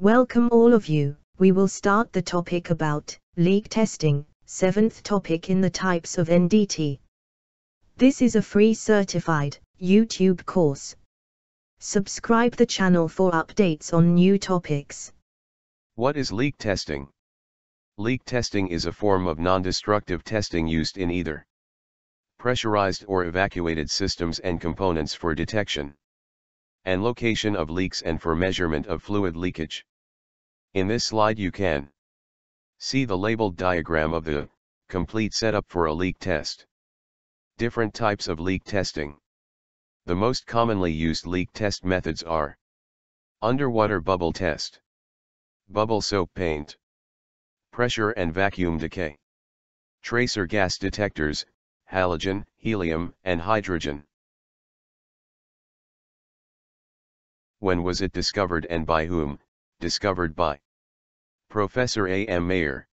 Welcome all of you. We will start the topic about leak testing, seventh topic in the types of NDT. This is a free certified YouTube course. Subscribe the channel for updates on new topics. What is leak testing? Leak testing is a form of non-destructive testing used in either pressurized or evacuated systems and components for detection and location of leaks and for measurement of fluid leakage. In this slide you can see the labeled diagram of the complete setup for a leak test. Different types of leak testing. The most commonly used leak test methods are underwater bubble test, bubble soap paint, pressure and vacuum decay, tracer gas detectors, halogen, helium, and hydrogen. When was it discovered and by whom? Discovered by Professor A. M. Mayer.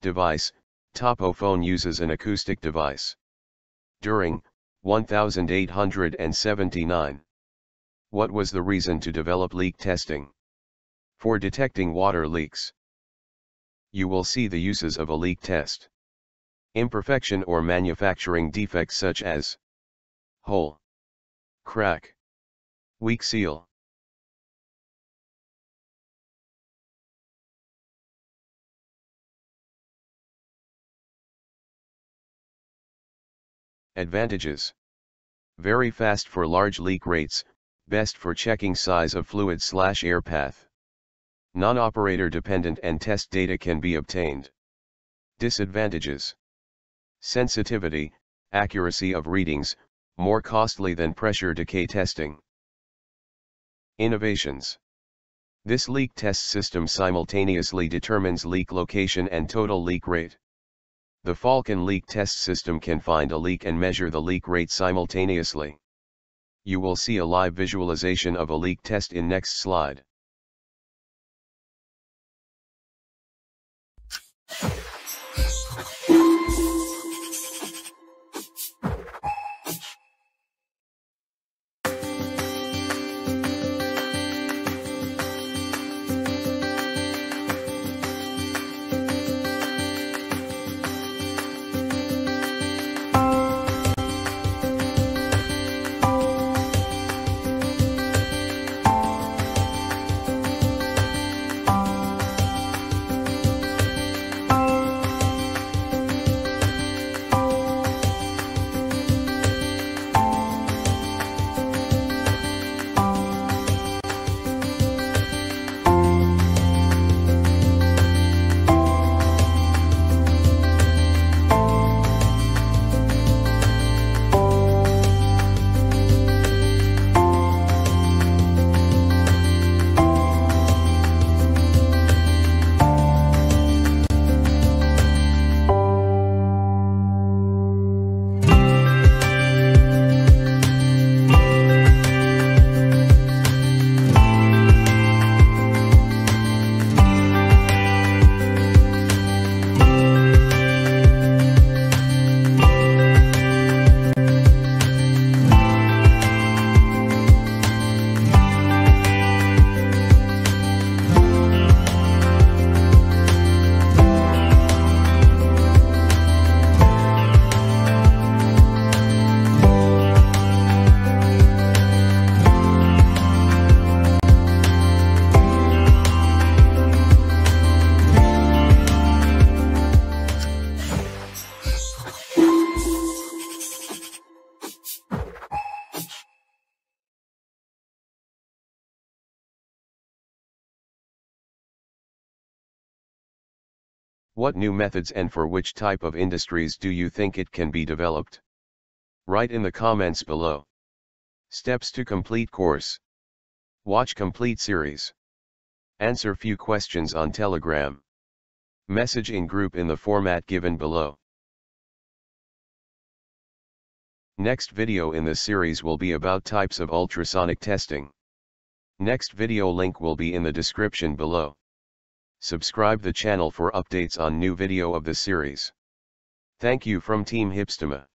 Device, Topophone uses an acoustic device. During, 1879. What was the reason to develop leak testing? For detecting water leaks. You will see the uses of a leak test. Imperfection or manufacturing defects such as hole, crack, weak seal. Advantages. Very fast for large leak rates, best for checking size of fluid slash air path. Non-operator dependent and test data can be obtained. Disadvantages. Sensitivity, accuracy of readings, more costly than pressure decay testing. Innovations. This leak test system simultaneously determines leak location and total leak rate. The Falcon leak test system can find a leak and measure the leak rate simultaneously. You will see a live visualization of a leak test in next slide. What new methods and for which type of industries do you think it can be developed? Write in the comments below. Steps to complete course. Watch complete series. Answer few questions on Telegram. Message in group in the format given below. Next video in this series will be about types of ultrasonic testing. Next video link will be in the description below. Subscribe the channel for updates on new video of the series. Thank you from Team Hypstuma.